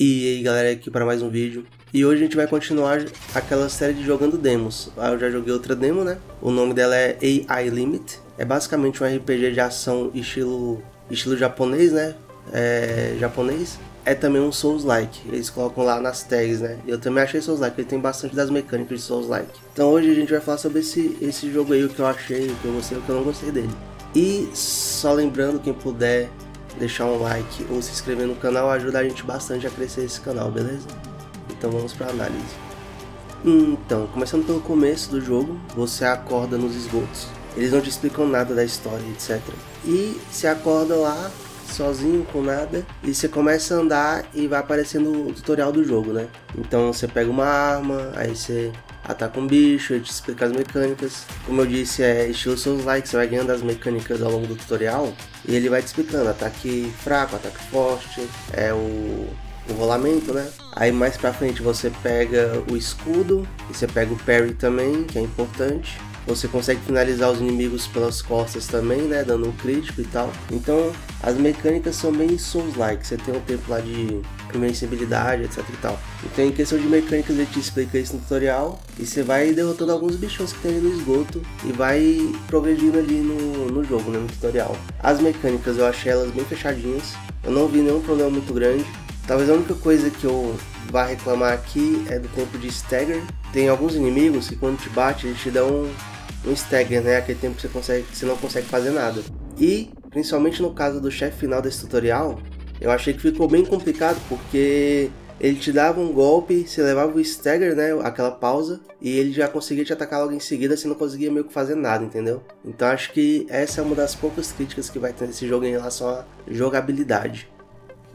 E aí galera, aqui para mais um vídeo. E hoje a gente vai continuar aquela série de jogando demos. Ah, eu já joguei outra demo, né? O nome dela é AI Limit. É basicamente um RPG de ação estilo, estilo japonês, né? É, japonês. É também um Souls-like. Eles colocam lá nas tags, né? Eu também achei Souls-like. Ele tem bastante das mecânicas de Souls-like. Então hoje a gente vai falar sobre esse, esse jogo aí, o que eu achei, o que eu gostei, o que eu não gostei dele. E só lembrando, quem puder deixar um like ou se inscrever no canal ajuda a gente bastante a crescer esse canal, beleza? Então vamos para análise. Então, começando pelo começo do jogo, você acorda nos esgotos. Eles não te explicam nada da história, etc. E se acorda lá, sozinho, com nada, e você começa a andar e vai aparecendo o tutorial do jogo, né? Então você pega uma arma, aí você ataca um bicho, ele te explica as mecânicas. Como eu disse, é estilo Souls like, você vai ganhando as mecânicas ao longo do tutorial e ele vai te explicando ataque fraco, ataque forte, é o, o rolamento, né? Aí mais pra frente você pega o escudo e você pega o parry também, que é importante. Você consegue finalizar os inimigos pelas costas também, né? Dando um crítico e tal. Então, as mecânicas são bem Souls-like. Você tem um tempo lá de invencibilidade, etc e tal. Então, em questão de mecânicas, ele te explica isso no tutorial. E você vai derrotando alguns bichos que tem ali no esgoto. E vai progredindo ali no, no jogo, né? No tutorial. As mecânicas, eu achei elas bem fechadinhas. Eu não vi nenhum problema muito grande. Talvez a única coisa que eu vá reclamar aqui é do tempo de stagger. Tem alguns inimigos que quando te bate, eles te dão um stagger, né? Aquele tempo que você, consegue, que você não consegue fazer nada. E, principalmente no caso do chefe final desse tutorial, eu achei que ficou bem complicado porque ele te dava um golpe, você levava o stagger, né, aquela pausa, e ele já conseguia te atacar logo em seguida, você não conseguia meio que fazer nada, entendeu? Então acho que essa é uma das poucas críticas que vai ter nesse jogo em relação à jogabilidade.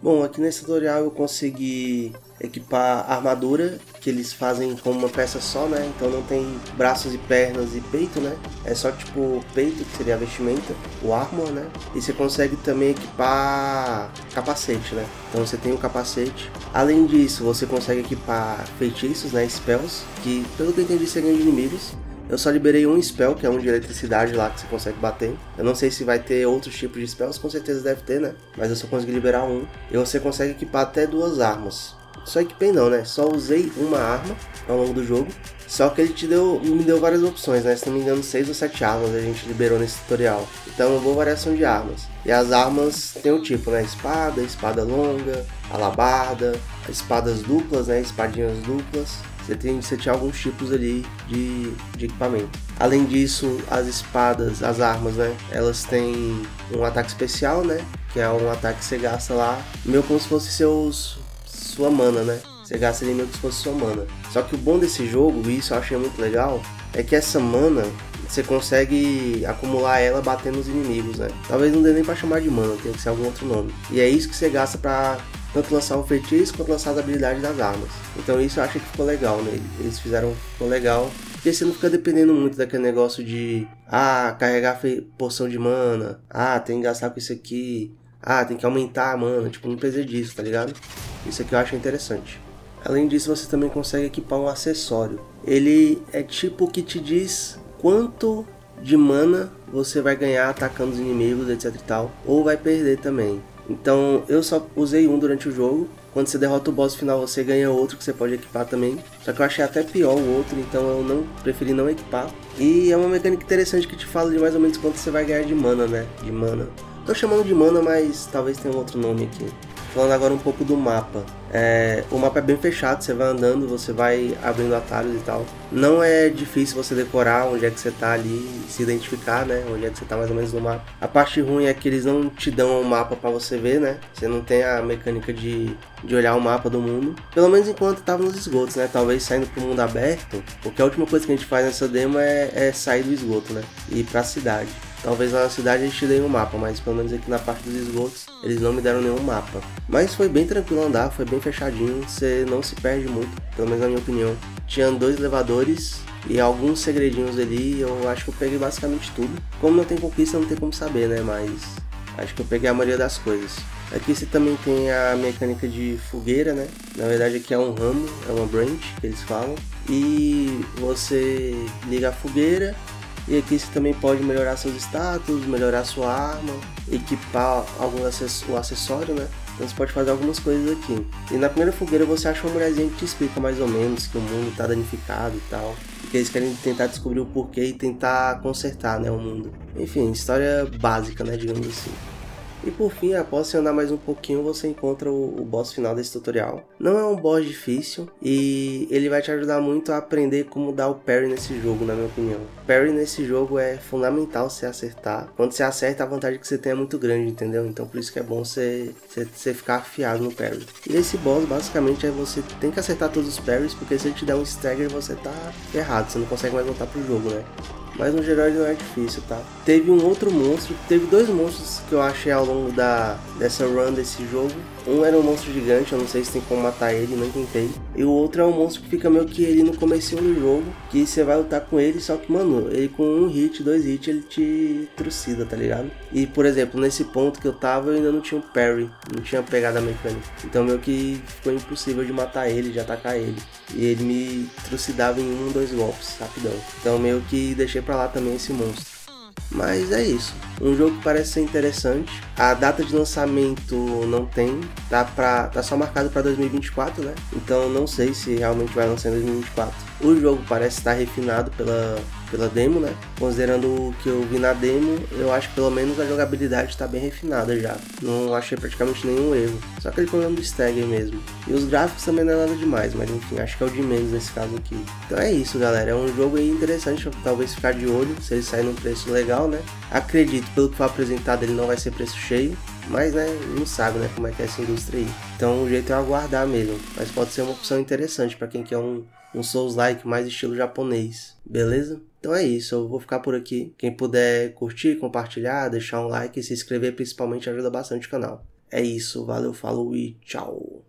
Bom, aqui nesse tutorial eu consegui equipar armadura, que eles fazem como uma peça só, né? Então não tem braços e pernas e peito, né? É só tipo peito, que seria a vestimenta, o armor, né? E você consegue também equipar capacete, né? Então você tem o um capacete. Além disso, você consegue equipar feitiços, né? Spells, que pelo que eu entendi seriam inimigos. Eu só liberei um spell, que é um de eletricidade lá que você consegue bater. Eu não sei se vai ter outros tipos de spells, com certeza deve ter, né? Mas eu só consegui liberar um. E você consegue equipar até duas armas. Só equipei não, né? Só usei uma arma ao longo do jogo. Só que ele te deu, me deu várias opções, né? Se não me engano, seis ou sete armas a gente liberou nesse tutorial. Então, uma boa variação de armas. E as armas tem o tipo, né? Espada, espada longa, alabarda, espadas duplas, né? Espadinhas duplas. Você tem você tinha alguns tipos ali de, de equipamento. Além disso, as espadas, as armas, né? Elas têm um ataque especial, né? Que é um ataque que você gasta lá, meio como se fosse seus sua mana, né? Você gasta ali meio que se fosse sua mana. Só que o bom desse jogo, e isso eu achei muito legal, é que essa mana você consegue acumular ela batendo nos inimigos, né? Talvez não dê nem pra chamar de mana, tem que ser algum outro nome. E é isso que você gasta pra tanto lançar o feitiço quanto lançar as habilidades das armas. Então isso eu acho que ficou legal, né? Eles fizeram, ficou legal. Porque você não fica dependendo muito daquele negócio de ah, carregar poção de mana, ah, tem que gastar com isso aqui, ah, tem que aumentar a mana, tipo, não precisa disso, tá ligado? Isso aqui eu acho interessante. Além disso, você também consegue equipar um acessório. Ele é tipo que te diz quanto de mana você vai ganhar atacando os inimigos, etc e tal, ou vai perder também. Então, eu só usei um durante o jogo. Quando você derrota o boss final, você ganha outro que você pode equipar também. Só que eu achei até pior o outro, então eu não preferi não equipar. E é uma mecânica interessante que te fala de mais ou menos quanto você vai ganhar de mana, né? De mana. Tô chamando de mana, mas talvez tenha um outro nome aqui. Falando agora um pouco do mapa. É, o mapa é bem fechado, você vai andando, você vai abrindo atalhos e tal. Não é difícil você decorar onde é que você tá ali, se identificar, né? Onde é que você tá mais ou menos no mapa. A parte ruim é que eles não te dão o um mapa para você ver, né? Você não tem a mecânica de, de olhar o mapa do mundo. Pelo menos enquanto tava nos esgotos, né? Talvez saindo pro mundo aberto, porque a última coisa que a gente faz nessa demo é, é sair do esgoto, né? E ir pra cidade. Talvez lá na cidade eles te deem um mapa, mas pelo menos aqui na parte dos esgotos eles não me deram nenhum mapa. Mas foi bem tranquilo andar, foi bem fechadinho, você não se perde muito, pelo menos na minha opinião. Tinha dois elevadores e alguns segredinhos ali, eu acho que eu peguei basicamente tudo. Como não tem conquista, não tem como saber, né? Mas acho que eu peguei a maioria das coisas. Aqui você também tem a mecânica de fogueira, né? Na verdade aqui é um ramo, é uma branch que eles falam. E você liga a fogueira e aqui você também pode melhorar seus status, melhorar sua arma, equipar algum acessório, né? Então você pode fazer algumas coisas aqui. E na primeira fogueira você acha uma mulherzinha que te explica mais ou menos que o mundo está danificado e tal. Porque eles querem tentar descobrir o porquê e tentar consertar né, o mundo. Enfim, história básica, né, digamos assim. E por fim, após você andar mais um pouquinho, você encontra o, o, boss final desse tutorial. Não é um boss difícil e ele vai te ajudar muito a aprender como dar o parry nesse jogo, na minha opinião. Parry nesse jogo é fundamental você acertar. Quando você acerta, a vantagem que você tem é muito grande, entendeu? Então por isso que é bom você, você, você ficar afiado no parry. E esse boss, basicamente, é você tem que acertar todos os parries, porque se ele te der um stagger, você tá errado, você não consegue mais voltar pro jogo, né? Mas no geral ele não é difícil, tá? Teve um outro monstro, teve dois monstros que eu achei ao longo da, dessa run desse jogo. Um era um monstro gigante, eu não sei se tem como matar ele, não tentei. E o outro é um monstro que fica meio que ele no começo do jogo, que você vai lutar com ele, só que, mano, ele com um hit, dois hits, ele te trucida, tá ligado? E, por exemplo, nesse ponto que eu tava, eu ainda não tinha um parry, não tinha pegada mecânica. Então meio que ficou impossível de matar ele, de atacar ele. E ele me trucidava em um, dois golpes, rapidão. Então meio que deixei pra lá também esse monstro. Mas é isso. Um jogo que parece ser interessante. A data de lançamento não tem, tá, pra, tá só marcado para 2024, né? Então não sei se realmente vai lançar em 2024. O jogo parece estar refinado pela, pela demo, né? Considerando o que eu vi na demo, eu acho que pelo menos a jogabilidade está bem refinada já. Não achei praticamente nenhum erro. Só aquele problema do stagger mesmo. E os gráficos também não é nada demais, mas enfim, acho que é o de menos nesse caso aqui. Então é isso, galera. É um jogo interessante, talvez ficar de olho se ele sair num preço legal, né? Acredito, pelo que foi apresentado, ele não vai ser preço cheio. Mas, né, não sabe, né, como é que é essa indústria aí. Então, o jeito é aguardar mesmo. Mas pode ser uma opção interessante para quem quer um, um Souls-like mais estilo japonês. Beleza? Então é isso, eu vou ficar por aqui. Quem puder curtir, compartilhar, deixar um like e se inscrever principalmente ajuda bastante o canal. É isso, valeu, falou e tchau.